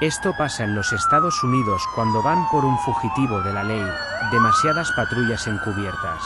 Esto pasa en los Estados Unidos cuando van por un fugitivo de la ley, demasiadas patrullas encubiertas.